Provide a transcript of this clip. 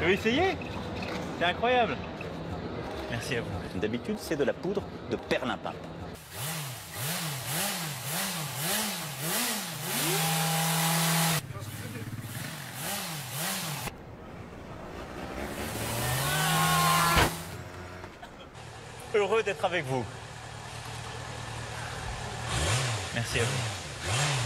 Tu veux essayer? C'est incroyable. Merci à vous. D'habitude, c'est de la poudre de perlimpin. Heureux d'être avec vous. Merci à vous.